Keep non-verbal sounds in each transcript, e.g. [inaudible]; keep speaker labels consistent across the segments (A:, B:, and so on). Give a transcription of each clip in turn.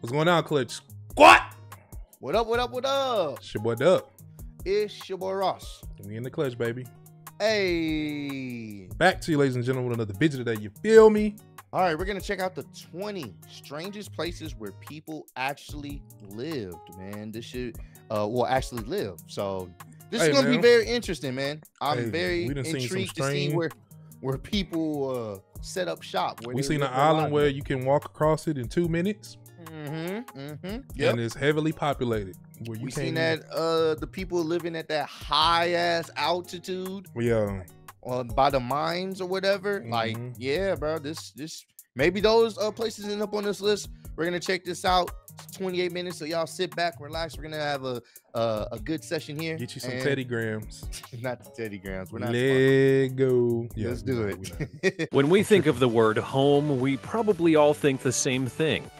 A: What's going on, Clutch? Squat!
B: What up, what up, what up?
A: It's your boy Dub.
B: It's your boy Ross.
A: We in the clutch, baby.
B: Hey.
A: Back to you, ladies and gentlemen, with another video today. You feel me?
B: All right, we're going to check out the 20 strangest places where people actually lived, man. This should, uh, well, actually live. So this
A: Hey,
B: is going to be very interesting, man. I'm
A: Hey,
B: very
A: we done seen
B: intrigued to see where where people uh, set up shop. Where
A: We seen an island where you can walk across it in two minutes,
B: Mm-hmm. Mm-hmm. Yep.
A: and it's heavily populated. Where you
B: We seen that uh the people living at that high ass altitude
A: Yeah,
B: or by the mines or whatever. Like,
A: Mhm.
B: yeah, bro. This this maybe those uh places end up on this list. We're gonna check this out. 28 minutes, so y'all sit back, relax. We're gonna have a a, a good session here.
A: get you some
B: and-
A: Teddy Grams. [laughs]
B: not the Teddy Grams. We're not.
A: Let go. Yeah,
B: Let's do
A: not,
B: it. [laughs]
C: When we think of the word home, we probably all think the same thing.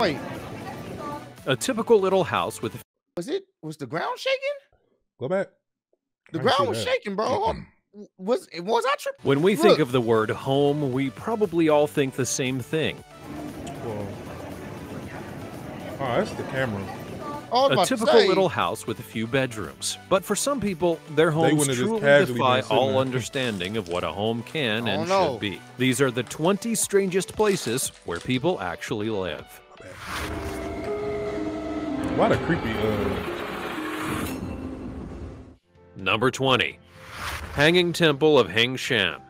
B: Wait,
C: A typical little house with
B: was it? Was the ground shaking?
A: Go back.
B: The
A: I
B: ground was
A: that.
B: shaking, bro. Was was I tripping?
C: When we think of the word home, we probably all think the same thing.
A: Well, oh, that's the camera.
B: Oh,
C: a typical little house with a few bedrooms. But for some people, their homes
A: wouldn't have just
C: truly defy all
A: there.
C: understanding of what a home can
B: Oh,
C: and
B: no.
C: should be. These are the 20 strangest places where people actually live.
A: What a creepy. Uh,
C: Number 20. Hanging Temple of Hengshan.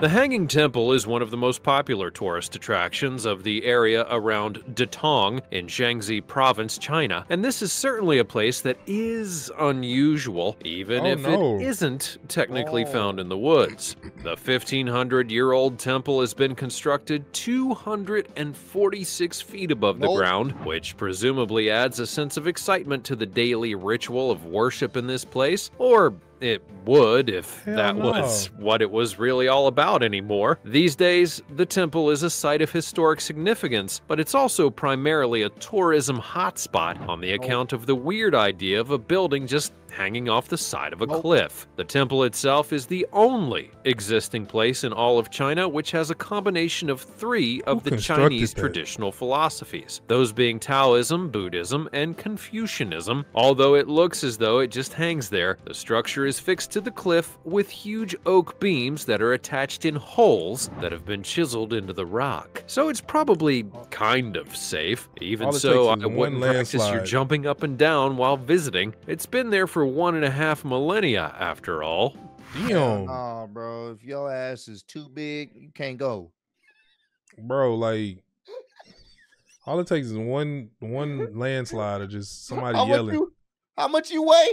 C: The Hanging Temple is one of the most popular tourist attractions of the area around Datong in Shanxi Province, China, and this is certainly a place that is unusual, even
A: Oh,
C: if
A: no.
C: it isn't technically
B: Oh.
C: found in the woods. The 1500 year old temple has been constructed 246 feet above the ground, which presumably adds a sense of excitement to the daily ritual of worship in this place, or it would if
A: Hell
C: that
A: no.
C: was what it was really all about anymore. These days, the temple is a site of historic significance, but it's also primarily a tourism hotspot on the oh. account of the weird idea of a building just hanging off the side of a
B: Nope.
C: cliff. The temple itself is the only existing place in all of China which has a combination of three of
A: Who
C: the Chinese
A: that?
C: traditional philosophies, those being Taoism, Buddhism, and Confucianism. Although it looks as though it just hangs there, the structure is fixed to the cliff with huge oak beams that are attached in holes that have been chiseled into the rock. So it's probably kind of safe. Even so, I
A: takes is one
C: wouldn't practice your
A: landslide.
C: jumping up and down while visiting. It's been there for one and a half millennia, after all.
A: damn,
B: Nah, bro. If your ass is too big, you can't go.
A: bro. Like, all it takes is one one landslide or just somebody
B: how
A: yelling.
B: Much you, how much you weigh?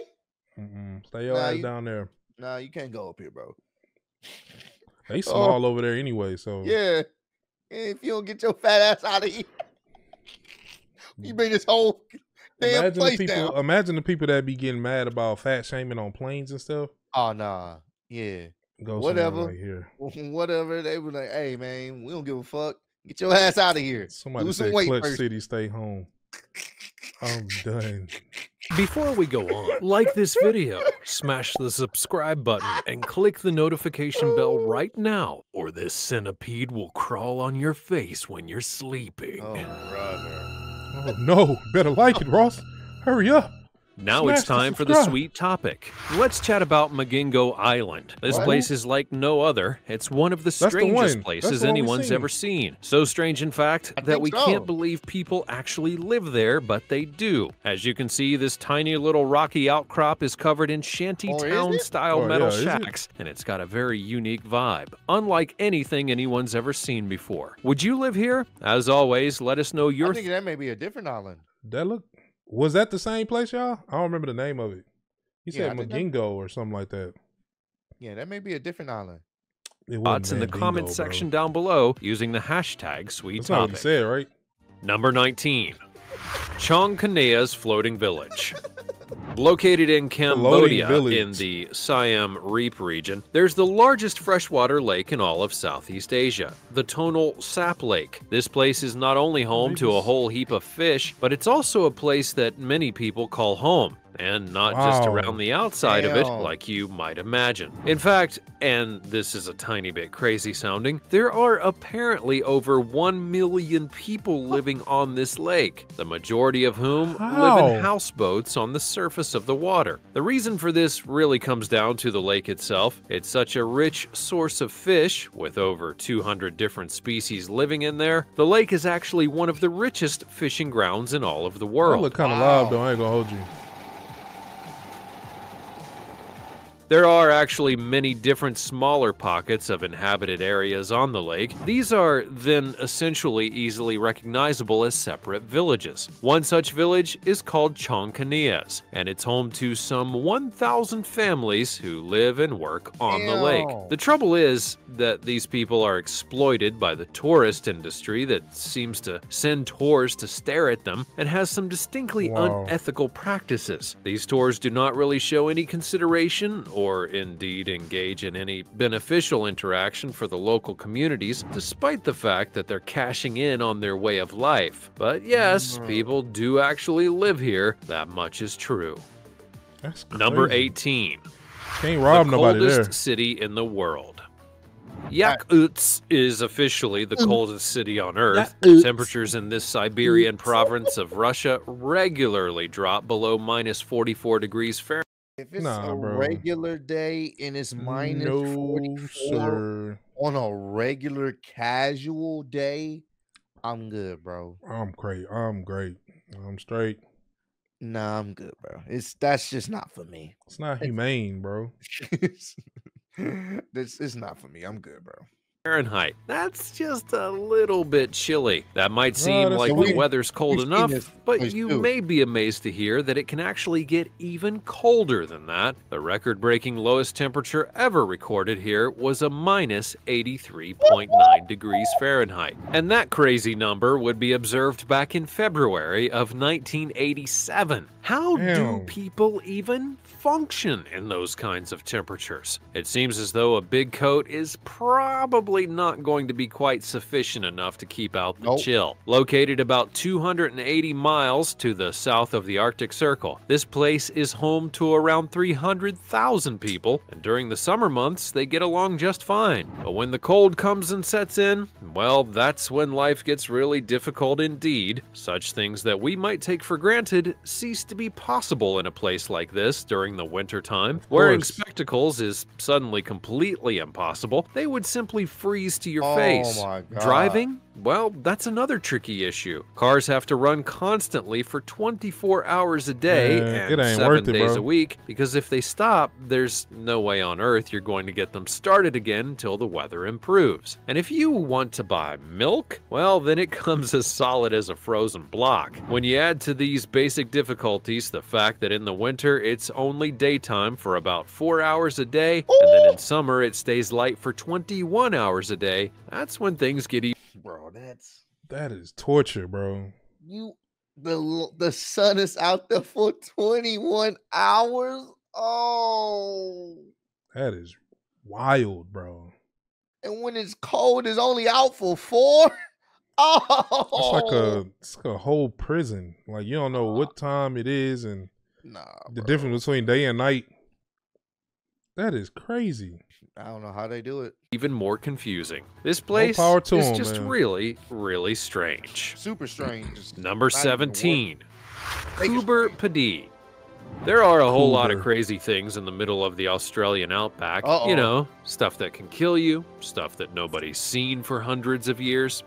A: Mm-mm. Stay your
B: Nah,
A: ass
B: you-
A: down there.
B: Nah, you can't go up here, bro.
A: They oh. small over there anyway, so
B: Oh. Yeah. If you don't get your fat ass out of here, [laughs] you mm. bring this whole damn
A: Imagine the people.
B: down.
A: Imagine the people that be getting mad about fat shaming on planes and stuff.
B: Oh nah. Yeah.
A: Go
B: Whatever.
A: right here. [laughs]
B: Whatever. They were like, hey man, we don't give a fuck. Get your ass out of here.
A: Somebody
B: Lose some
A: said
B: weight
A: Clutch
B: first.
A: City, stay home. I'm done.
C: Before we go on, like this video, smash the subscribe button, and click the notification bell right now, or this centipede will crawl on your face when you're sleeping.
B: Oh.
A: No! Better like it, Ross. Hurry up.
C: Now it's
A: Smash the
C: time for the sweet topic. Let's chat about Migingo Island. This
B: What?
C: place is like no other. It's one of the
A: the
C: strangest
A: one. That's
C: places
A: the
C: anyone's
A: seen.
C: ever seen. So strange, in fact,
B: I
C: that we
B: so.
C: can't believe people actually live there, but they do. As you can see, this tiny little rocky outcrop is covered in shanty
B: Oh,
C: town
B: it?
C: style
A: Oh,
C: metal
A: yeah, is it?
C: shacks, and it's got a very unique vibe, unlike anything anyone's ever seen before. Would you live here? As always, let us know your.
B: I
C: your
B: think that may be a different island.
A: That look. Was that the same place, y'all? I don't remember the name of it. He
B: Yeah,
A: said
B: I think that-
A: Migingo or something like that.
B: Yeah, that may be a different island.
A: It
C: thoughts in the
A: Mandingo,
C: comment
A: bro.
C: section down below using the hashtag sweet
A: That's not what he said, right?
C: Number 19. Chong Kneas Floating Village. [laughs] Located in Cambodia in the Siem Reap region, there's the largest freshwater lake in all of Southeast Asia, the Tonle Sap Lake. This place is not only home to a whole heap of fish, but it's also a place that many people call home. And not just around the outside of it like you might imagine. In fact, and this is a tiny bit crazy sounding, there are apparently over 1 million people living on this lake, the majority of whom live in houseboats on the surface of the water. The reason for this really comes down to the lake itself. It's such a rich source of fish, with over 200 different species living in there. The lake is actually one of the richest fishing grounds in all of the
A: That
C: world.
A: look kind of
B: Wow.
A: live though. I ain't gonna hold you.
C: There are actually many different smaller pockets of inhabited areas on the lake. These are then essentially easily recognizable as separate villages. One such village is called Chong Kneas, and it's home to some 1,000 families who live and work on the lake. The trouble is that these people are exploited by the tourist industry that seems to send tours to stare at them and has some distinctly
A: Wow.
C: unethical practices. These tours do not really show any consideration or indeed engage in any beneficial interaction for the local communities, despite the fact that they're cashing in on their way of life. But yes,
B: Mm.
C: people do actually live here, that much is true.
A: That's crazy.
C: Number 18
A: Can't rob
C: the
A: nobody
C: coldest
A: there.
C: city in the world. Yakutsk is officially the coldest city on Earth.
B: Yakutsk.
C: Temperatures in this Siberian province of Russia regularly drop below minus 44 degrees Fahrenheit.
B: If it's
A: Nah,
B: a
A: bro.
B: regular day and it's minus
A: no,
B: 44
A: sir.
B: on a regular casual day, I'm good, bro.
A: I'm great. I'm great. I'm straight.
B: Nah, I'm good, bro. It's that's just not for me.
A: It's not humane, bro. [laughs]
B: this is not for me. I'm good, bro.
C: Fahrenheit. That's just a little bit chilly. That might seem like the weather's cold
B: We've
C: enough, but you
B: too.
C: may be amazed to hear that it can actually get even colder than that. The record breaking lowest temperature ever recorded here was a minus 83.9 degrees Fahrenheit. And that crazy number would be observed back in February of 1987. How do people even function in those kinds of temperatures? It seems as though a big coat is probably not going to be quite sufficient enough to keep out the
B: Nope.
C: chill. Located about 280 miles to the south of the Arctic Circle, this place is home to around 300,000 people, and during the summer months, they get along just fine. But when the cold comes and sets in, well, that's when life gets really difficult indeed. Such things that we might take for granted cease to be possible in a place like this during the winter time. Wearing spectacles is suddenly completely impossible. They would simply freeze to your
B: Oh
C: face. Driving? Well, that's another tricky issue. Cars have to run constantly for 24 hours a day
A: Man,
C: and seven
A: it,
C: days
A: bro.
C: a week because if they stop, there's no way on earth you're going to get them started again until the weather improves. And if you want to buy milk, well, then it [laughs] comes as solid as a frozen block. When you add to these basic difficulties the fact that in the winter it's only daytime for about four hours a day, and then in summer it stays light for 21 hours a day, that's when things get even.
B: Bro, that's
A: That is torture, bro.
B: you the the sun is out there for 21 hours. Oh.
A: That is wild, bro.
B: And when it's cold, it's only out for 4. Oh. [laughs]
A: It's like a oh. it's like a whole prison. Like you don't know what time it is and
B: Nah,
A: the
B: bro.
A: difference between day and night. That is crazy.
B: I don't know how they do it.
C: even more confusing. This place
A: power to
C: is
A: 'em,
C: just
A: man.
C: really, really strange.
B: Super strange.
C: Number
B: not even worth-
C: 17,
B: Make it
C: Coober Pedy. There are a whole lot of crazy things in the middle of the Australian outback.
B: Uh-oh.
C: You know, stuff that can kill you, stuff that nobody's seen for hundreds of years,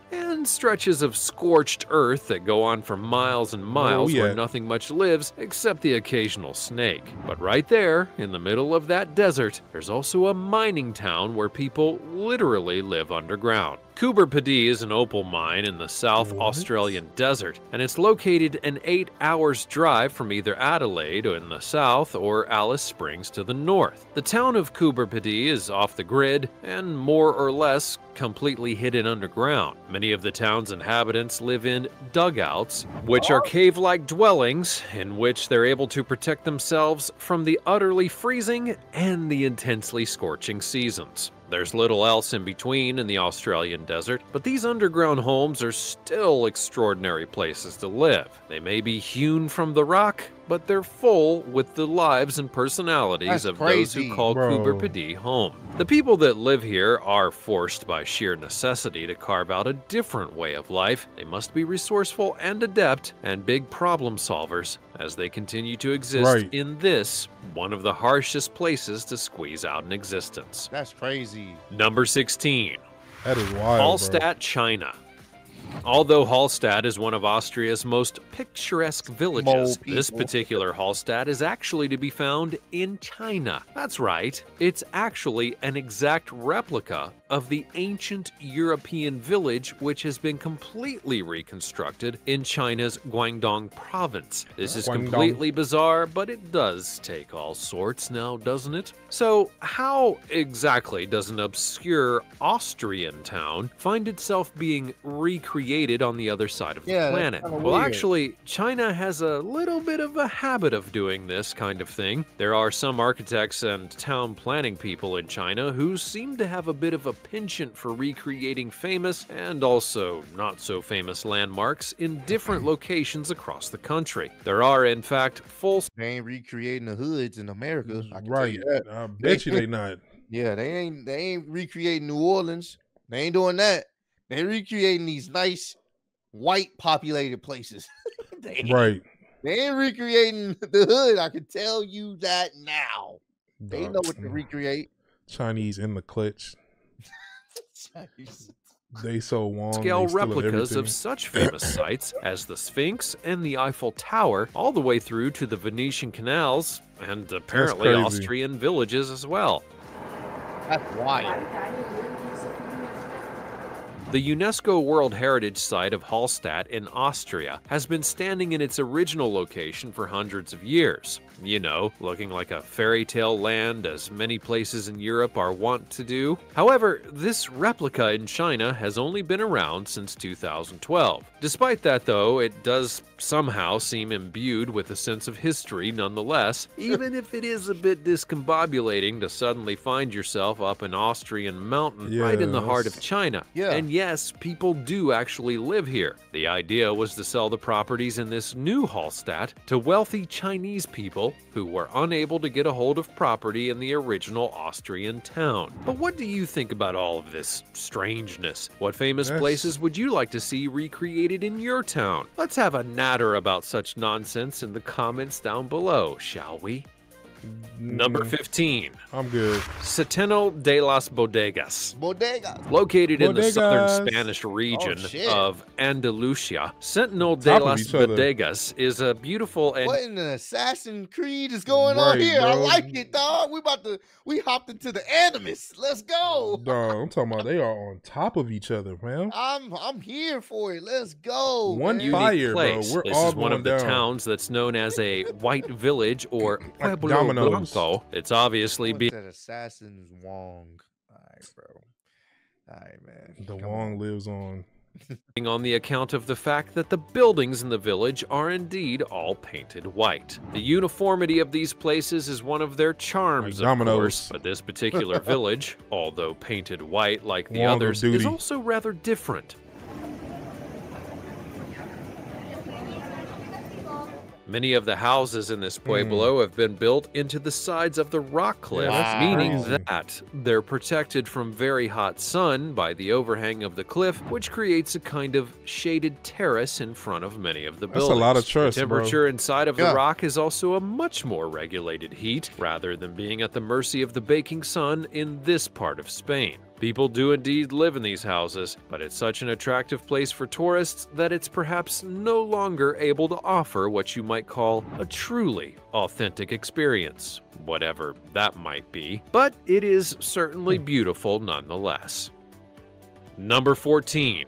C: stretches of scorched earth that go on for miles and oh, miles where
A: yeah.
C: nothing much lives except the occasional snake. But right there, in the middle of that desert, there's also a mining town where people literally live underground. Coober Pedy is an opal mine in the South
A: What?
C: Australian desert, and it's located an eight hours drive from either Adelaide in the south or Alice Springs to the north. The town of Coober Pedy is off the grid and more or less completely hidden underground. Many of the town's inhabitants live in dugouts, which are cave like dwellings in which they're able to protect themselves from the utterly freezing and the intensely scorching seasons. There's little else in between in the Australian desert, but these underground homes are still extraordinary places to live. They may be hewn from the rock, but they're full with the lives and personalities
B: That's
C: of
B: crazy,
C: those who call
A: bro.
C: Pedy home. The people that live here are forced by sheer necessity to carve out a different way of life. They must be resourceful and adept and big problem solvers as they continue to exist
A: Right.
C: in this, one of the harshest places to squeeze out an existence.
B: That's crazy.
C: Number 16.
A: That is wild. bro.
C: Hallstatt, China. Although Hallstatt is one of Austria's most picturesque villages, this particular Hallstatt is actually to be found in China. That's right, it's actually an exact replica of the ancient European village which has been completely reconstructed in China's Guangdong province. This is
A: Guangdong.
C: completely bizarre, but it does take all sorts now, doesn't it? So, how exactly does an obscure Austrian town find itself being recreated on the other side of the
B: Yeah,
C: planet? Well,
B: weird.
C: actually, China has a little bit of a habit of doing this kind of thing. There are some architects and town planning people in China who seem to have a bit of a penchant for recreating famous and also not so famous landmarks in different [laughs] locations across the country. There are, in fact, full
B: They ain't recreating the hoods in America. I can tell
A: Right.
B: you that.
A: I bet you they not. [laughs]
B: Yeah, they ain't they ain't recreating New Orleans. They ain't doing that. They recreating these nice white populated places. [laughs] they,
A: Right.
B: they ain't recreating the hood. I can tell you that now. They know what to recreate.
A: Chinese in the clutch. They so Wong.
C: scale
A: they
C: replicas of such famous sites as the Sphinx and the Eiffel Tower, all the way through to the Venetian canals and apparently. Austrian villages as well.
B: That's wild.
C: The UNESCO World Heritage Site of Hallstatt in Austria has been standing in its original location for hundreds of years. You know, looking like a fairy tale land as many places in Europe are wont to do. However, this replica in China has only been around since 2012. Despite that, though, it does somehow seem imbued with a sense of history nonetheless, even if it is a bit discombobulating to suddenly find yourself up an Austrian mountain right in the heart of China.
B: Yeah.
C: And yes, people do actually live here. The idea was to sell the properties in this new Hallstatt to wealthy Chinese people who were unable to get a hold of property in the original Austrian town. But what do you think about all of this strangeness? What famous
A: That's-
C: places would you like to see recreated in your town? Let's have a natter about such nonsense in the comments down below, shall we? Number
A: Mm,
C: 15,
A: I'm good.
C: Setenil de las Bodegas.
B: Bodega.
C: Located in the southern Spanish region
B: shit.
C: of Andalusia, Setenil de
A: Top
C: las. Bodegas is a beautiful and
B: What in the Assassin Creed is going on
A: Right,
B: here? I like it, dog. We about to we hopped into the animus. Let's go.
A: Dog, I'm talking about they are on top of each other, man.
B: I'm I'm here for it. Let's go.
A: One
B: man.
C: unique
A: fire, bro.
C: place.
A: We're
C: this
A: all
C: is one of the towns that's known as a white village or [laughs] Pueblo
A: dominoes.
C: Blanco. It's obviously
B: What's
C: being
B: that Assassin's Wong. All right, bro. All right, man.
A: The
B: Come
A: Wong
B: on.
A: lives on. [laughs]
C: on the account of the fact that the buildings in the village are indeed all painted white. The uniformity of these places is one of their charms,
A: Like
C: of course, but this particular [laughs] village, although painted white like the
A: Wong
C: others, is also rather different. Many of the houses in this pueblo hmm. have been built into the sides of the rock cliff,
B: that's
C: meaning that they're protected from very hot sun by the overhang of the cliff, which creates a kind of shaded terrace in front of many of the
A: That's a lot of
C: The
A: trust, bro.
C: temperature inside of the rock is also a much more regulated heat, rather than being at the mercy of the baking sun in this part of Spain. People do indeed live in these houses, but it's such an attractive place for tourists that it's perhaps no longer able to offer what you might call a truly authentic experience, whatever that might be. But it is certainly beautiful nonetheless. Number 14.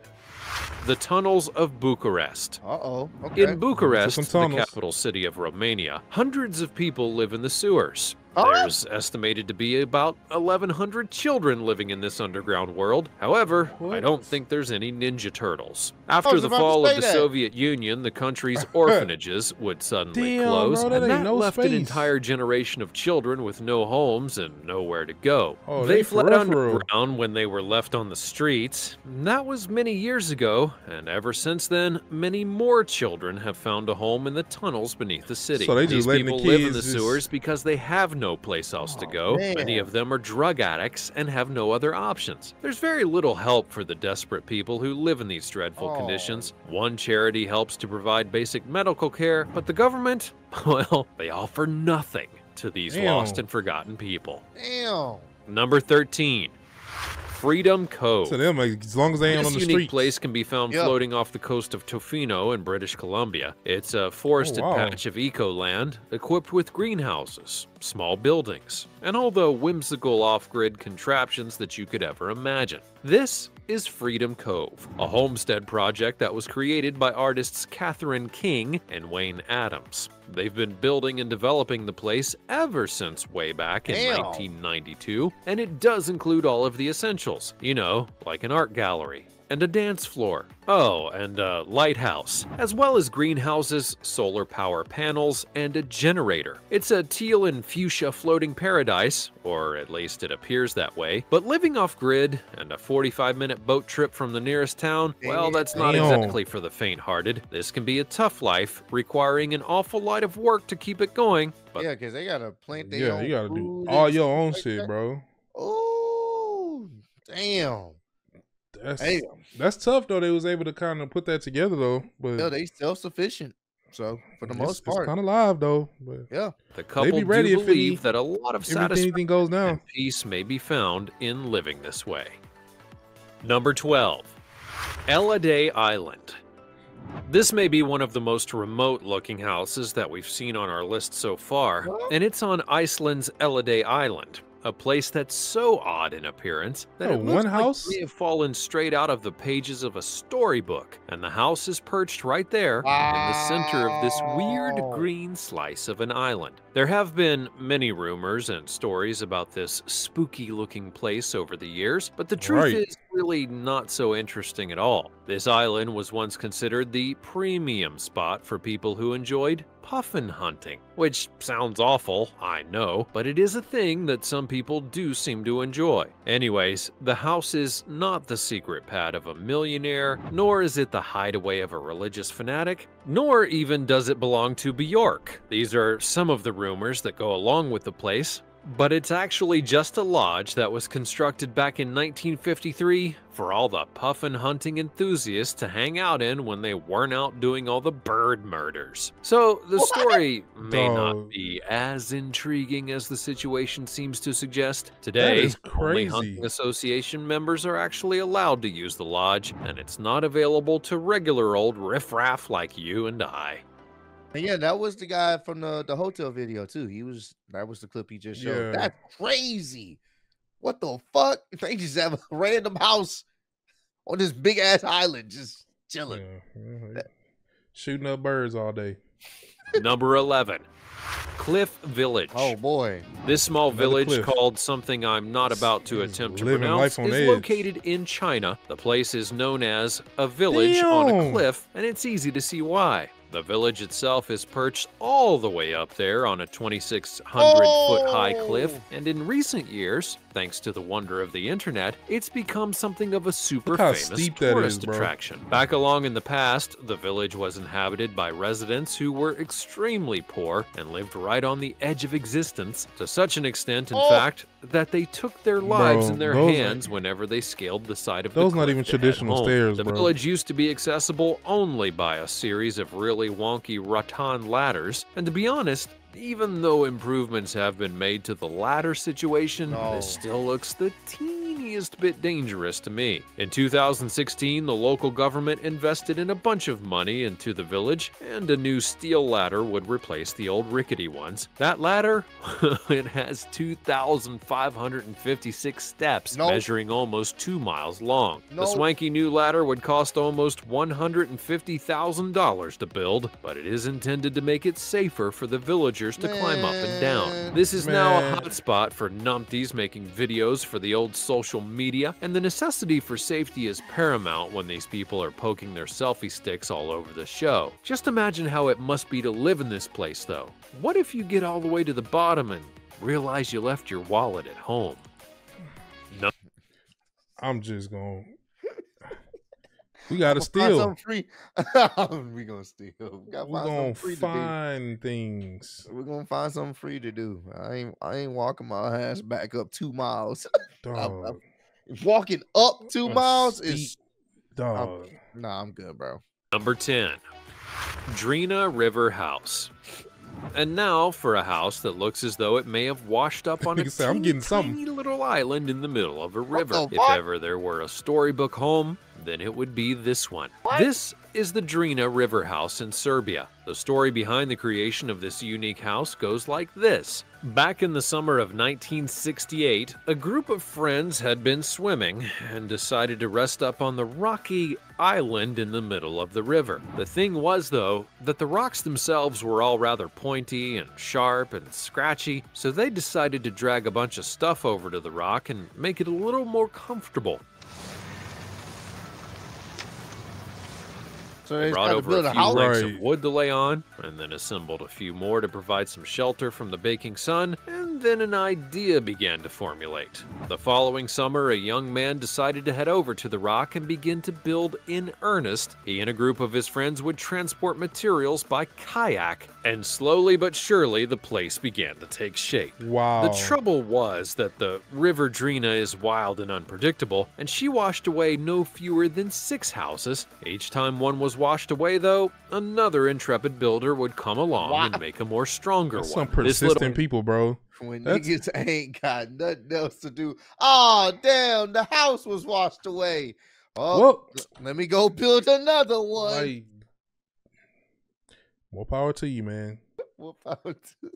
C: The tunnels of Bucharest.
B: Uh oh. Okay.
C: In Bucharest, the capital city of Romania, hundreds of people live in the sewers. There's estimated to be about 1,100 children living in this underground world. However, I don't think there's any Ninja Turtles. After
B: oh,
C: the fall of the
B: that.
C: Soviet Union, the country's [laughs] orphanages would suddenly
A: Damn,
C: close,
A: bro, that
C: and that
A: no
C: left an entire generation of children with no homes and nowhere to go.
A: Oh,
C: they
A: they
C: fled underground when they were left on the streets. That was many years ago, and ever since then, many more children have found a home in the tunnels beneath the city.
A: So they just
C: These
A: letting the
C: people live in the
A: just-
C: sewers because they have no place else to
B: Oh,
C: go. Many of them are drug addicts and have no other options. There's very little help for the desperate people who live in these dreadful
B: Oh.
C: conditions. One charity helps to provide basic medical care, but the government, [laughs] well, they offer nothing to these lost and forgotten people.
B: Damn.
C: Number 13, Freedom Cove.
A: To them, like, as long as they ain't
C: This
A: on the
C: unique
A: street.
C: place can be found
B: Yeah.
C: floating off the coast of Tofino in British Columbia. It's a forested oh,
A: wow.
C: patch of eco-land equipped with greenhouses, small buildings, and all the whimsical off-grid contraptions that you could ever imagine. This is Freedom Cove, a homestead project that was created by artists Catherine King and Wayne Adams. They've been building and developing the place ever since way back in
B: Damn.
C: 1992, and it does include all of the essentials, you know, like an art gallery and a dance floor. Oh, and a lighthouse, as well as greenhouses, solar power panels, and a generator. It's a teal and fuchsia floating paradise, or at least it appears that way. But living off grid and a 45 minute boat trip from the nearest town, well, that's not exactly for the faint hearted. This can be a tough life, requiring an awful lot of work to keep it going. But
B: Yeah, because they gotta plant their
A: Yeah,
B: own
A: you gotta do all your own
B: like
A: shit,
B: that.
A: bro.
B: Oh, damn.
A: That's
B: Damn.
A: that's tough though. They was able to kind of put that together though. But
B: Yeah, they self sufficient. So for the most part,
A: it's kind of live though. But
B: yeah.
C: the couple
A: be ready
C: do
A: if
C: believe
A: any-
C: that a lot of
A: everything
C: satisfaction
A: anything goes down.
C: and peace may be found in living this way. Number 12, Ellidaey Island. This may be one of the most remote looking houses that we've seen on our list so far, and it's on Iceland's Ellidaey Island, a place that's so odd in appearance that
A: Oh,
C: it looks
A: one
C: like
A: house?
C: may have fallen straight out of the pages of a storybook, and the house is perched right there in the center of this weird green slice of an island. There have been many rumors and stories about this spooky looking place over the years, but the truth
A: Right.
C: is really not so interesting at all. This island was once considered the premium spot for people who enjoyed puffin hunting, which sounds awful, I know, but it is a thing that some people do seem to enjoy. Anyways, the house is not the secret pad of a millionaire, nor is it the hideaway of a religious fanatic, nor even does it belong to Bjork. These are some of the rumors that go along with the place, but it's actually just a lodge that was constructed back in 1953 for all the puffin hunting enthusiasts to hang out in when they weren't out doing all the bird murders. So the
B: What?
C: story may not be as intriguing as the situation seems to suggest. Today,
A: is
C: only hunting association members are actually allowed to use the lodge, and it's not available to regular old riffraff like you and I.
B: And yeah, that was the guy from the, the hotel video too. He was that was the clip he just showed.
A: Yeah.
B: That's crazy. What the fuck? [laughs] They just have a random house on this big ass island just chilling.
A: Yeah, yeah, shooting up birds all day.
C: Number 11. Cliff Village.
B: Oh boy.
C: This small
A: Another
C: village
A: cliff.
C: called something I'm not about to
A: Just
C: attempt to pronounce is
A: edge.
C: located in China. The place is known as a village on a cliff, and it's easy to see why. The village itself is perched all the way up there on a 2,600 foot high cliff,
B: Oh.
C: and in recent years, thanks to the wonder of the internet, it's become something of a super famous
A: steep that
C: tourist
A: is,
C: attraction. Back along in the past, the village was inhabited by residents who were extremely poor and lived right on the edge of existence, to such an extent, in
B: Oh.
C: fact, that they took their lives
A: Bro,
C: in their
A: those
C: hands whenever they scaled the side of the village.
A: Those
C: the
A: not even traditional
C: home.
A: stairs,
C: The
A: bro.
C: village used to be accessible only by a series of really wonky rattan ladders, and to be honest, even though improvements have been made to the ladder situation,
B: No.
C: this still looks the teeniest bit dangerous to me. In 2016, the local government invested in a bunch of money into the village, and a new steel ladder would replace the old rickety ones. That ladder, [laughs] it has 2,556 steps,
B: Nope.
C: measuring almost two miles long. The swanky new ladder would cost almost $150,000 to build, but it is intended to make it safer for the villagers to climb up and down. This is now a
A: Man.
C: hotspot for numpties making videos for the old social media, and the necessity for safety is paramount when these people are poking their selfie sticks all over the show. Just imagine how it must be to live in this place, though. What if you get all the way to the bottom and realize you left your wallet at home? [laughs] No.
A: I'm just going. We gotta
B: I'ma find
A: steal.
B: something free. [laughs] we gonna steal. We gotta
A: We're
B: find
A: gonna
B: something free to
A: find things.
B: We're gonna find something free to do. I ain't I ain't walking my ass mm. back up two miles. [laughs]
A: Dog.
B: walking up two
A: a
B: miles is
A: steep- Dog.
B: nah. I'm good, bro.
C: Number 10. Drina River House. And now for a house that looks as though it may have washed up on a [laughs]
A: Nigga said, "I'm getting something."
C: tiny little island in the middle of a river. If ever there were a storybook home, then it would be this one. This is the Drina River House in Serbia. The story behind the creation of this unique house goes like this. Back in the summer of 1968, a group of friends had been swimming and decided to rest up on the rocky island in the middle of the river. The thing was, though, that the rocks themselves were all rather pointy and sharp and scratchy, so they decided to drag a bunch of stuff over to the rock and make it a little more comfortable.
B: So
C: They
B: they
C: brought over
B: build
C: a
B: a
C: few
B: house.
C: lengths
A: Right.
C: of wood to lay on, and then assembled a few more to provide some shelter from the baking sun, and then an idea began to formulate. The following summer, a young man decided to head over to the rock and begin to build in earnest. He and a group of his friends would transport materials by kayak, and slowly but surely the place began to take shape.
A: Wow.
C: The trouble was that the River Drina is wild and unpredictable, and she washed away no fewer than six houses. Each time one was washed away, though, another intrepid builder would come along
B: Wow.
C: and make a more stronger
A: That's
C: one.
A: some persistent
C: little
A: people, bro.
B: when
A: That's-
B: niggas [laughs] ain't got nothing else to do. Oh damn, the house was washed away. Oh,
A: Well,
B: let me go build another one.
A: like, more power to you, man.
B: What about Niggas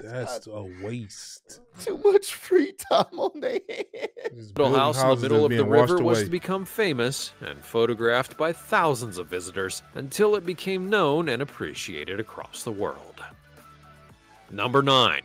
A: That's a waste. [laughs]
B: too much free time on their hands.
A: Just
C: little house in the middle of the
A: being washed
C: river was to become famous and photographed by thousands of visitors until it became known and appreciated across the world. Number 9.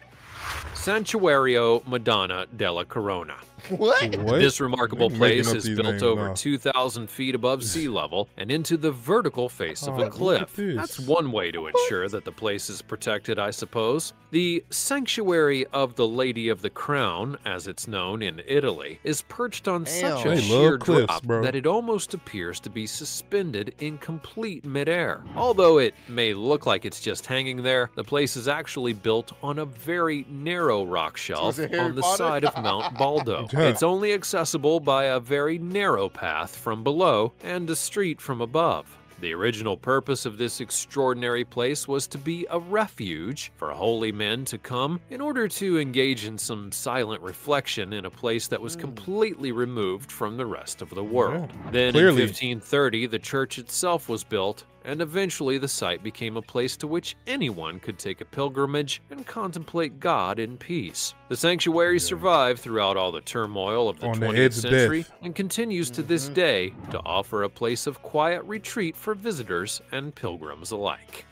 C: Santuario Madonna della Corona.
B: What? [laughs]
A: What?
C: This remarkable place is built
A: names
C: over
A: now.
C: 2,000 feet above sea [laughs] level and into the vertical face of
A: Oh,
C: a cliff. That's one way to ensure that the place is protected, I suppose. The Sanctuary of the Lady of the Crown, as it's known in Italy, is perched on such a
A: They
C: sheer
A: cliffs,
C: drop
A: bro.
C: that it almost appears to be suspended in complete midair. Although it may look like it's just hanging there, the place is actually built on a very narrow rock [laughs] shelf on the
B: Potter?
C: side of Mount Baldo.
A: Yeah.
C: It's only accessible by a very narrow path from below and a street from above. The original purpose of this extraordinary place was to be a refuge for holy men to come in order to engage in some silent reflection in a place that was
B: Mm.
C: completely removed from the rest of the world. Then
A: clearly.
C: in 1530, the church itself was built, and eventually the site became a place to which anyone could take a pilgrimage and contemplate God in peace. The sanctuary
A: Yeah.
C: survived throughout all the turmoil of the
A: On
C: 20th
A: edge of
C: century
A: death.
C: and continues to this
B: Mhm.
C: day to offer a place of quiet retreat for visitors and pilgrims alike.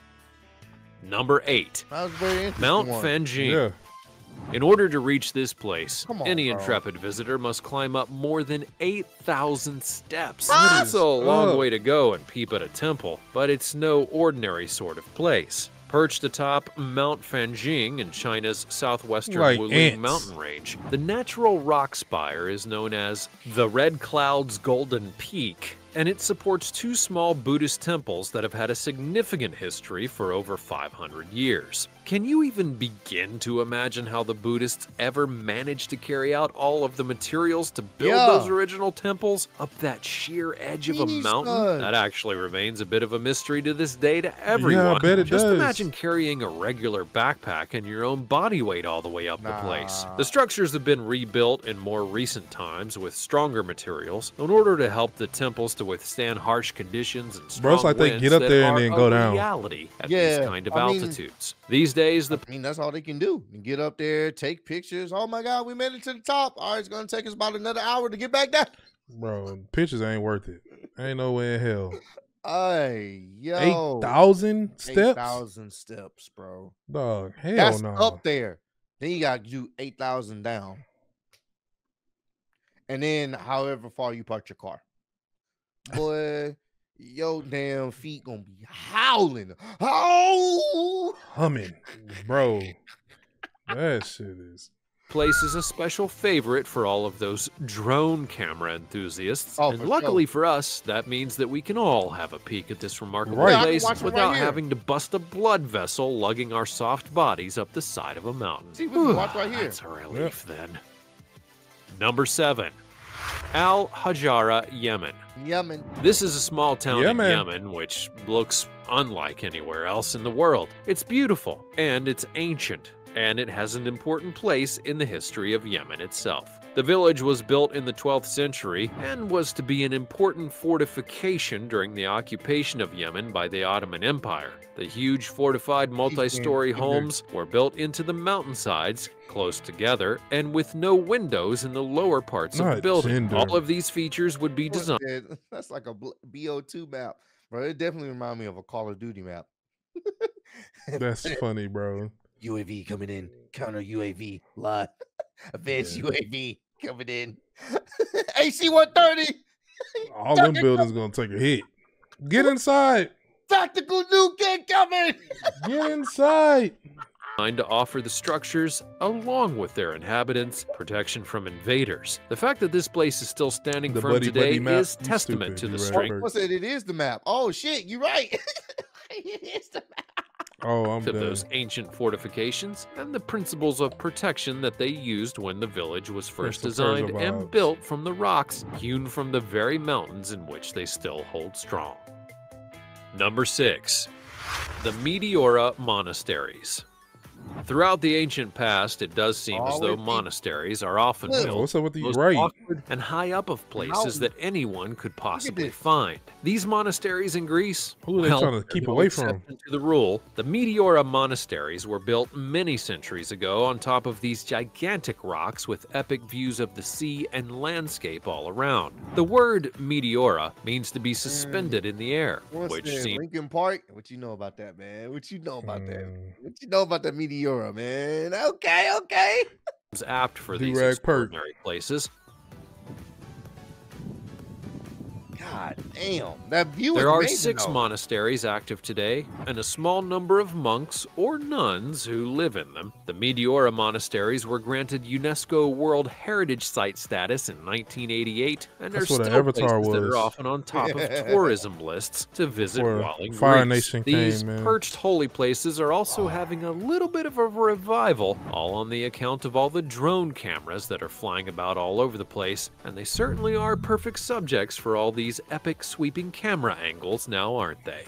C: Number 8.
B: That was a very interesting
C: Mount
B: one.
C: Fanjing.
A: Yeah.
C: In order to reach this place,
B: on,
C: any
B: bro.
C: intrepid visitor must climb up more than 8,000 steps. That's a long way to go and peep at a temple, but it's no ordinary sort of place. Perched atop Mount Fanjing in China's southwestern
A: Like
C: Wuling mountain range, the natural rock spire is known as the Red Cloud's Golden Peak, and it supports two small Buddhist temples that have had a significant history for over 500 years. Can you even begin to imagine how the Buddhists ever managed to carry out all of the materials to build
B: Yeah.
C: those original temples up that sheer edge of a mountain?
B: son.
C: That actually remains a bit of a mystery to this day to everyone.
A: bet it
C: Just
A: does.
C: imagine carrying a regular backpack and your own body weight all the way up the place. The structures have been rebuilt in more recent times with stronger materials in order to help the temples to withstand harsh conditions and strong
A: Bro, it's like they
C: winds
A: get up
C: that
A: there and
C: are
A: then go down.
C: Reality at
B: Yeah,
C: these kind of
B: I mean-
C: altitudes. These days, the
B: I mean, that's all they can do. Get up there, take pictures. Oh my God, we made it to the top. All right, it's gonna take us about another hour to get back down.
A: Bro, pictures ain't worth it. Ain't no way in hell.
B: Hey, yo,
A: Eight thousand
B: Eight
A: steps,
B: thousand steps, bro.
A: dog. Hell
B: That's
A: no.
B: up there. Then you got to do eight thousand down, and then however far you park your car, boy. Yo, damn feet gonna be howling. Oh,
A: Humming, bro. that shit is.
C: place is a special favorite for all of those drone camera enthusiasts.
B: Oh,
C: and
B: for
C: luckily for us, that means that we can all have a peek at this remarkable
A: Right. Yeah, I
B: can
C: place
B: watch it right
C: without having to bust a blood vessel lugging our soft bodies up the side of a mountain.
B: See, we can watch right here.
C: That's a relief then. Number seven, Al Hajara, Yemen.
B: Yemen.
C: This is a small town in
A: Yemen.
C: Yemen which looks unlike anywhere else in the world. It's beautiful and it's ancient, and it has an important place in the history of Yemen itself. The village was built in the 12th century and was to be an important fortification during the occupation of Yemen by the Ottoman Empire. The huge fortified multi story homes were built into the mountainsides, close together, and with no windows in the lower parts of the building.
A: hindered.
C: All of these features would be designed.
B: the- [laughs] That's like a BO2 map, bro. It definitely remind me of a Call of Duty map. [laughs]
A: That's funny, bro.
B: UAV coming in. Counter UAV live. [laughs] Advanced
A: Yeah.
B: UAV coming in. [laughs] AC 130. [laughs]
A: All them buildings gonna take a hit. Get inside.
B: Tactical nuke coming.
A: Get inside.
C: to offer the structures, along with their inhabitants, protection from invaders. The fact that this place is still standing
A: The
C: firm
A: buddy
C: today
A: buddy
C: is testament
A: stupid,
C: to
A: you
C: the
A: right.
C: strength
B: What's it? It is the map. Oh shit, you're right. it is the map.
A: Oh, I'm
C: of those ancient fortifications and the principles of protection that they used when the village was first designed and built from the rocks hewn from the very mountains in which they still hold strong. Number 6. The Meteora Monasteries. Throughout the ancient past, it does seem as though monasteries are often
B: Look,
C: built
A: what's with the
C: most
A: right?
C: awkward and high up of places that anyone could possibly find. These monasteries in Greece,
A: Who are they
C: well,
A: trying to keep
C: no
A: away from?
C: exception To the rule, the Meteora monasteries were built many centuries ago on top of these gigantic rocks with epic views of the sea and landscape all around. The word Meteora means to be suspended in the air,
B: What's
C: which seems
B: Linkin Park. What you know about that, man? What you know about that?
A: Mm,
B: What you know about the Meteora, man? Okay, okay.
C: apt for these
A: Do-rag perk.
C: extraordinary places.
B: God damn, that view.
C: There
B: is
C: are
B: amazing,
C: six
B: though.
C: monasteries active today, and a small number of monks or nuns who live in them. The Meteora monasteries were granted UNESCO World Heritage Site status in 1988, and
A: That's
C: are
A: what an
C: still
A: Avatar
C: places that are often on top of [laughs] tourism lists to visit
A: Before
C: while in
A: Fire
C: Greece.
A: Nation
C: These
A: came,
C: perched holy places are also having a little bit of a revival, all on the account of all the drone cameras that are flying about all over the place, and they certainly are perfect subjects for all these epic sweeping camera angles now, aren't they?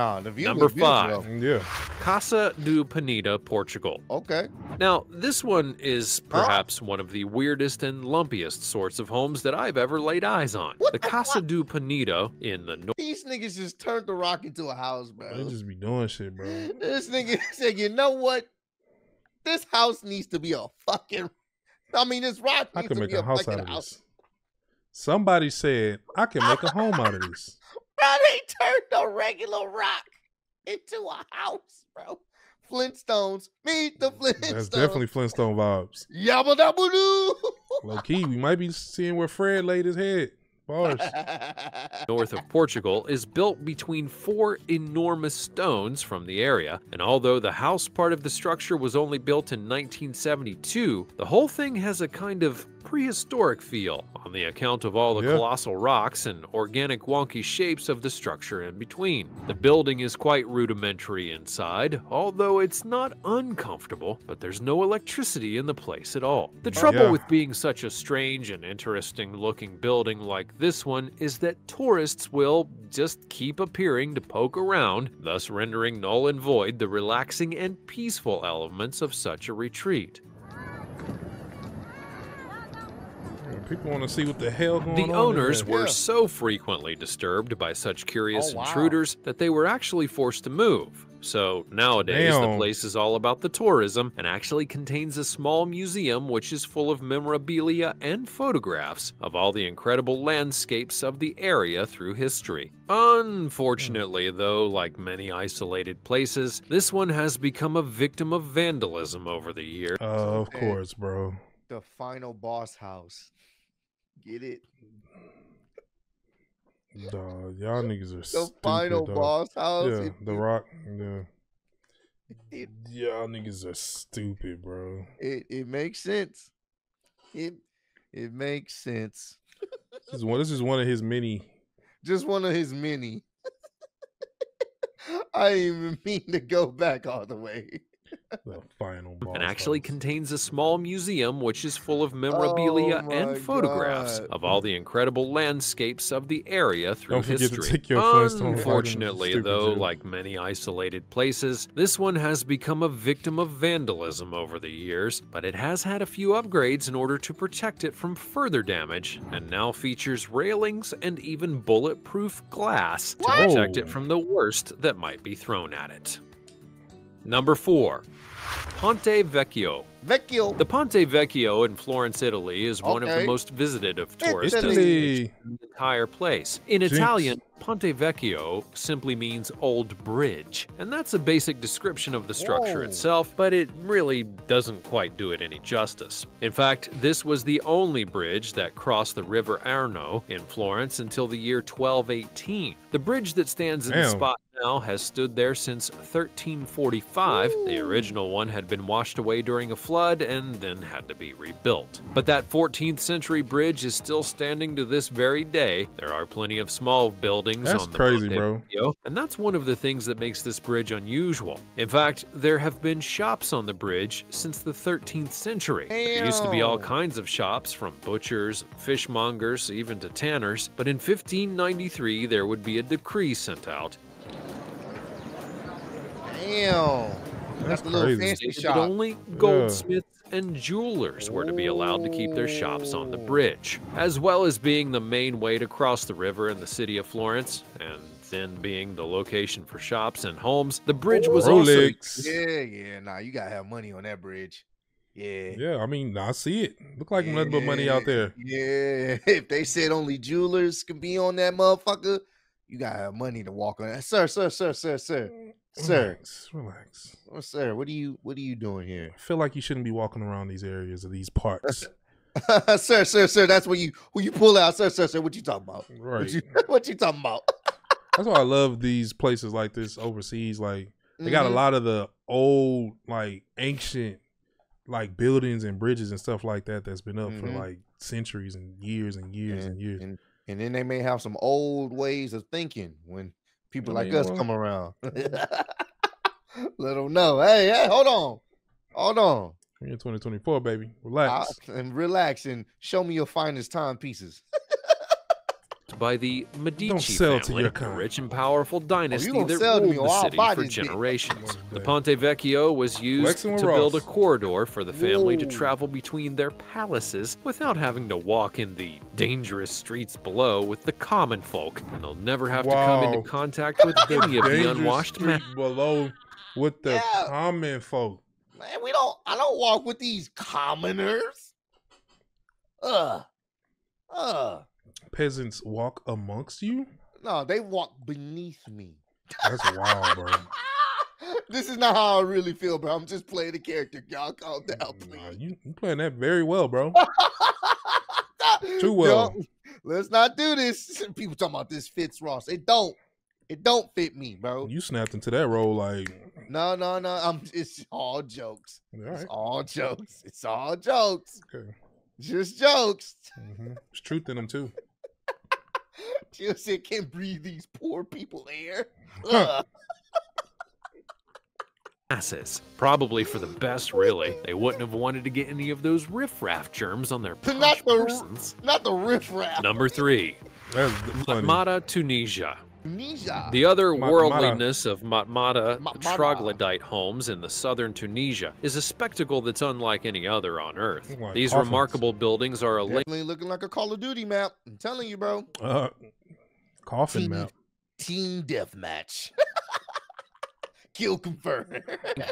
B: Nah, the view
C: Number five.
A: Yeah.
C: Casa do Penedo, Portugal.
B: Okay.
C: Now, this one is ah. perhaps one of the weirdest and lumpiest sorts of homes that I've ever laid eyes on.
B: What
C: the
B: the
C: Casa do Penedo in the north.
B: These niggas just turned the rock into a house, bro.
A: They just be doing shit, bro. [laughs]
B: This nigga [laughs] said, you know what? This house needs to be a fucking. I mean, this rock
A: I
B: needs
A: can
B: to
A: make
B: be
A: a house
B: fucking
A: out of
B: house.
A: this. Somebody said I can make a [laughs] home out of this.
B: Bro, they turned a regular rock into a house, bro. Flintstones. Meet the Flintstones.
A: That's definitely Flintstone vibes.
B: Yabba dabba doo.
A: Low key, we might be seeing where Fred laid his head. Bars. [laughs]
C: north of Portugal is built between four enormous stones from the area, and although the house part of the structure was only built in 1972, the whole thing has a kind of prehistoric feel on the account of all the
A: Yeah.
C: colossal rocks and organic wonky shapes of the structure in between. The building is quite rudimentary inside, although it's not uncomfortable, but there's no electricity in the place at all. The oh, trouble
A: Yeah.
C: with being such a strange and interesting looking building like this one is that tourists will just keep appearing to poke around, thus rendering null and void the relaxing and peaceful elements of such a retreat.
A: People want to see what the hell going on.
C: The owners were
B: Yeah.
C: so frequently disturbed by such curious
B: Oh, wow.
C: intruders that they were actually forced to move. So nowadays, the place is all about the tourism and actually contains a small museum which is full of memorabilia and photographs of all the incredible landscapes of the area through history. Unfortunately, though, like many isolated places, this one has become a victim of vandalism over the years.
A: Uh, of course, bro.
B: the final boss house. Get it?
A: Dog, y'all niggas are [laughs]
B: The
A: stupid.
B: final
A: dog.
B: boss house.
A: Yeah,
B: It-
A: The Rock. Yeah, [laughs]
B: It,
A: y'all niggas are stupid, bro.
B: it, it makes sense. It it makes sense.
A: This is one. This is one of his many.
B: Just one of his many. [laughs] I didn't even mean to go back all the way.
A: The final boss.
C: and actually
A: house.
C: contains a small museum which is full of memorabilia
B: Oh
C: and photographs
B: God.
C: of all the incredible landscapes of the area through
A: Don't forget to
C: history.
A: take your
C: Unfortunately,
A: stupid
C: though,
A: shit.
C: like many isolated places, this one has become a victim of vandalism over the years, but it has had a few upgrades in order to protect it from further damage, and now features railings and even bulletproof glass to
B: What?
C: protect it from the worst that might be thrown at it. Number 4. Ponte Vecchio.
B: Vecchio.
C: The Ponte Vecchio in Florence, Italy is one of the most visited of tourist
B: Italy.
C: destinations in the entire place. In
A: Jinx.
C: Italian, Ponte Vecchio simply means old bridge, and that's a basic description of the structure
B: Whoa.
C: itself, but it really doesn't quite do it any justice. In fact, this was the only bridge that crossed the river Arno in Florence until the year 1218. The bridge that stands in the spot now has stood there since 1345. The original one had been washed away during a flood and then had to be rebuilt. But that 14th century bridge is still standing to this very day. There are plenty of small buildings
A: That's
C: on the
A: crazy, bro.
C: Vecchio, and that's one of the things that makes this bridge unusual. In fact, there have been shops on the bridge since the 13th century. There used to be all kinds of shops, from butchers, fishmongers, even to tanners. But in 1593, there would be a decree sent out
B: Damn. That's
A: That's
B: the little fancy
C: stated that
B: shop.
C: only goldsmiths and jewelers were to be allowed to keep their shops on the bridge, as well as being the main way to cross the river in the city of Florence, and then being the location for shops and homes. The bridge was also
A: Rolex.
B: Yeah, yeah. Nah, you gotta have money on that bridge. Yeah.
A: Yeah, I mean, I see it. Look like nothing but money out there.
B: Yeah. [laughs] If they said only jewelers can be on that motherfucker, you gotta have money to walk on that. Sir, sir, sir, sir, sir. Sir.
A: Relax, relax.
B: Oh, sir, what are you what are you doing here?
A: I feel like you shouldn't be walking around these areas of these parks. [laughs]
B: sir, sir, sir, that's what you who you pull out, sir, sir, sir. What you talking about?
A: right.
B: What you, [laughs] what you talking about?
A: That's why I love these places like this overseas. Like they got a
B: Mhm.
A: lot of the old, like ancient, like buildings and bridges and stuff like that that's been up
B: Mhm.
A: for like centuries and years and years and years.
B: and and then they may have some old ways of thinking when people like us come around. [laughs] [laughs] Let them know. Hey, hey, hold on, hold on,
A: We're in 2024, baby.
B: I-
A: Relax.
B: and relax and show me your finest timepieces.
C: By the Medici family, a rich and powerful dynasty
B: gonna
C: that
B: sell to
C: ruled the city for
B: this bitch.
C: generations. The Ponte Vecchio was used
A: Flexing
C: to
A: with
C: build a corridor for the family to travel between their palaces without having to walk in the dangerous streets below with the common folk, and they'll never have to come into contact with [laughs] any of the unwashed men.
A: below with the
B: Yeah.
A: common folk.
B: Man, we don't. I don't walk with these commoners. Uh, uh.
A: Peasants walk amongst you.
B: No, they walk beneath me.
A: That's wild, bro. [laughs]
B: this is not how I really feel, bro. I'm just playing the character. Y'all calm down,
A: Nah,
B: please.
A: you, you playing that very well, bro. [laughs]
B: Too
A: well.
B: let's not do this. [laughs] People talking about this fits Ross. It don't. It don't fit me, bro.
A: You snapped into that role like,
B: No, no, no. I'm. It's all jokes.
A: all
B: It's all jokes. It's all jokes.
A: okay.
B: Just jokes.
A: hmm There's truth in them too. [laughs]
B: Jill said, "Can't breathe these poor people air."
A: Huh.
B: Ugh.
C: Probably for the best, really. They wouldn't have wanted to get any of those riffraff germs on their
B: Not the-
C: persons.
B: Not the riffraff.
C: Number three,
A: That's
C: Tunisia.
B: Tunisia.
C: The other
A: Matmata.
C: worldliness of Matmata
B: Matmata.
C: troglodyte homes in the southern Tunisia is a spectacle that's unlike any other on Earth.
A: Like
C: These
A: coffins.
C: remarkable buildings are a link
B: Definitely looking like a Call of Duty map. I'm telling you, bro.
A: Uh, coffin
B: Team,
A: map.
B: team deathmatch. [laughs] Kill confirmed.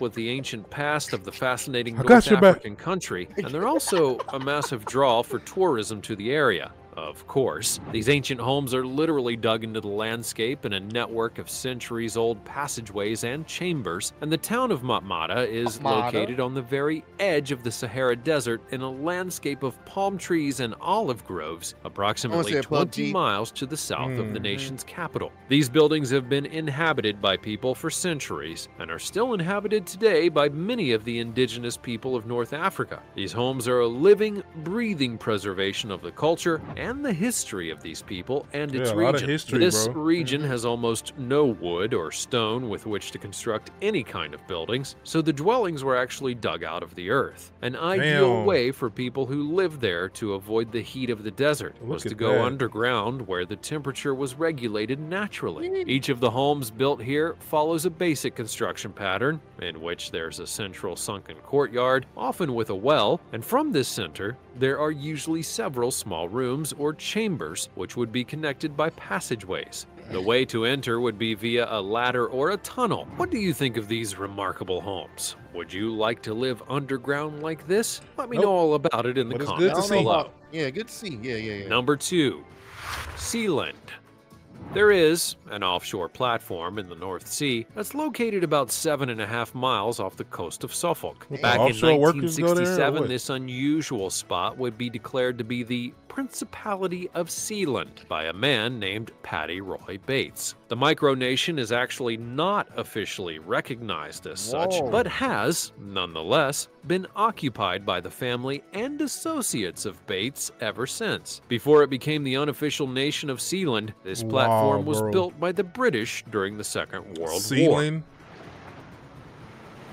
C: with the ancient past of the fascinating North
A: got your back.
C: African country, and they're also a massive draw for tourism to the area. Of course, these ancient homes are literally dug into the landscape in a network of centuries old passageways and chambers, and the town of Matmata is
B: Matmata.
C: located on the very edge of the Sahara Desert in a landscape of palm trees and olive groves, approximately 20 miles to the south of the
A: Mhm.
C: nation's capital. These buildings have been inhabited by people for centuries and are still inhabited today by many of the indigenous people of North Africa. These homes are a living, breathing preservation of the culture and the history of these people and its
A: Yeah, a lot of
C: region.
A: history,
C: this
A: bro. Mm-hmm.
C: region has almost no wood or stone with which to construct any kind of buildings, so the dwellings were actually dug out of the earth. An ideal
A: Damn.
C: way for people who lived there to avoid the heat of the desert
A: Look
C: was to go
A: that.
C: underground where the temperature was regulated naturally. Each of the homes built here follows a basic construction pattern in which there's a central sunken courtyard, often with a well, and from this center, there are usually several small rooms or chambers which would be connected by passageways. The way to enter would be via a ladder or a tunnel. What do you think of these remarkable homes? Would you like to live underground like this? Let me
A: Nope.
C: know all about it in the
A: But it's good
C: comments
A: to see.
C: below.
B: Yeah, good to see. Yeah, yeah, yeah.
C: Number two, Sealand. There is an offshore platform in the North Sea that's located about seven and a half miles off the coast of Suffolk. Back in
A: offshore workers go there, or
C: 1967, this unusual spot would be declared to be the Principality of Sealand by a man named Paddy Roy Bates. The micronation is actually not officially recognized as such,
B: Whoa.
C: but has, nonetheless, been occupied by the family and associates of Bates ever since. Before it became the unofficial nation of Sealand, this
A: Wow,
C: platform was built by the British during the Second World War.
A: Ceiling.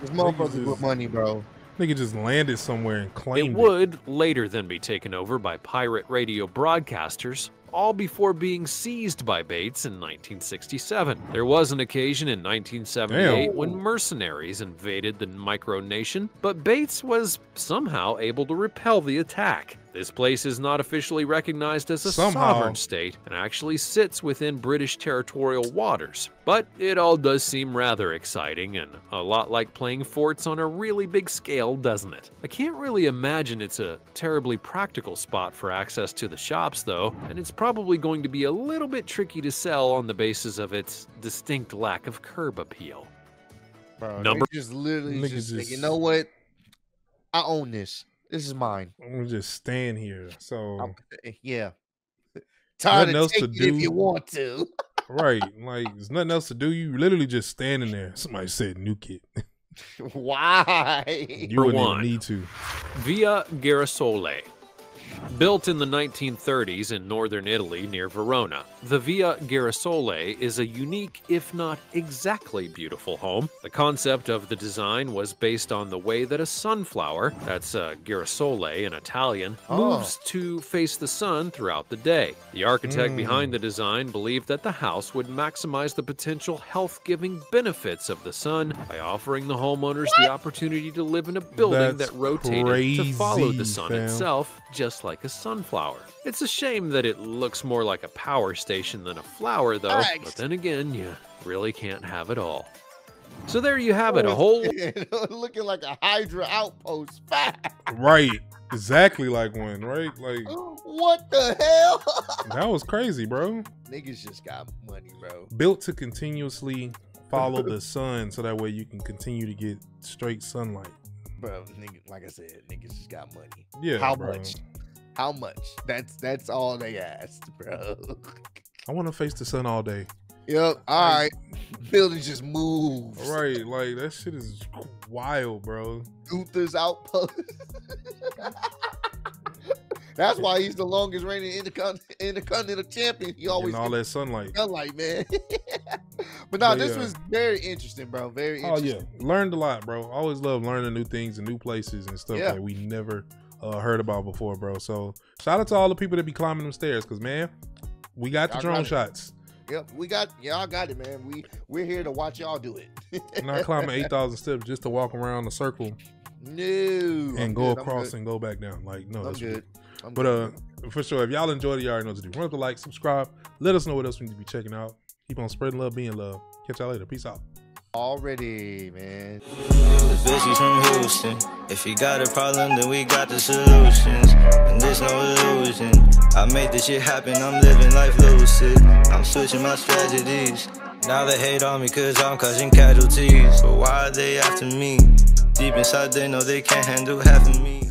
B: This
A: Niggas
B: motherfucker
A: is-
B: with money, bro.
A: Nigga just landed somewhere and claim
C: It
A: claimed it.
C: would later then be taken over by pirate radio broadcasters, all before being seized by Bates in 1967. There was an occasion in 1978
A: Damn.
C: when mercenaries invaded the micronation, but Bates was somehow able to repel the attack. This place is not officially recognized as a
A: Somehow.
C: sovereign state and actually sits within British territorial waters. But it all does seem rather exciting and a lot like playing forts on a really big scale, doesn't it? I can't really imagine it's a terribly practical spot for access to the shops, though, and it's probably going to be a little bit tricky to sell on the basis of its distinct lack of curb appeal.
B: Bro,
C: Number-
B: just literally
A: Niggas
B: just, say, you know what? I own this. This is mine.
A: I'm gonna just stand here. So
B: I'm- [laughs] eh, yeah. [laughs] Time
A: Nothing
B: to
A: else
B: take
A: to
B: it if you want to.
A: right, [laughs] like there's nothing else to do. You literally just standing there. Somebody said nuke it.
B: Why?
A: You
C: Number
A: wouldn't
C: one.
A: even need to.
C: Villa Girasole. Built in the 1930s in northern Italy near Verona, the Villa Girasole is a unique, if not exactly beautiful home. The concept of the design was based on the way that a sunflower, that's uh, girasole in Italian,
B: Oh.
C: moves to face the sun throughout the day. The architect
A: Mm.
C: behind the design believed that the house would maximize the potential health giving benefits of the sun by offering the homeowners the opportunity to live in a building
A: That's
C: that rotated to follow the sun
A: fam.
C: itself, just like a sunflower. It's a shame that it looks more like a power station than a flower, though,
B: Thanks.
C: but then again, you really can't have it all. So there you have it, a oh, whole [laughs]
B: looking like a Hydra outpost. [laughs]
A: Right, exactly like one. Right, like
B: What the hell? [laughs]
A: that was crazy, bro.
B: Niggas just got money, bro.
A: Built to continuously follow the sun, so that way you can continue to get straight sunlight.
B: Bro, nigga, like I said, niggas just got money.
A: Yeah,
B: How
A: bro.
B: much? How much? That's that's all they asked, bro.
A: I want to face the sun all day.
B: Yep. All right. Building just moves.
A: Right, like that shit is wild, bro.
B: Gunther's outpost. [laughs] That's why he's the longest reigning intercon- intercontinental champion. He always
A: Getting all that sunlight.
B: sunlight, man. [laughs] but no,
A: But
B: this
A: yeah.
B: was very interesting, bro. Very
A: Oh yeah, learned a lot, bro. Always love learning new things and new places and stuff
B: Yeah.
A: that we never uh, heard about before, bro. So shout out to all the people that be climbing them stairs, cause man, we got the drone
B: got
A: shots.
B: Yep, we got y'all got it, man. We we're here to watch y'all do it.
A: Not climbing eight [laughs] thousand steps just to walk around the circle
B: no,
A: and
B: I'm
A: go
B: good,
A: across and go back down. Like no,
B: I'm
A: that's
B: good. I'm
A: But
B: good.
A: uh, for sure, if y'all enjoyed it, you already know what to do. Run up the like, subscribe. Let us know what else we need to be checking out. Keep on spreading love, being love. Catch y'all later. Peace out.
B: already, man.
D: The bitch is from Houston. If you got a problem, then we got the solutions. And there's no illusion. I made this shit happen, I'm living life lucid. I'm switching my strategies. Now they hate on me cause I'm causing casualties. So why are they after me? Deep inside, they know they can't handle half of me.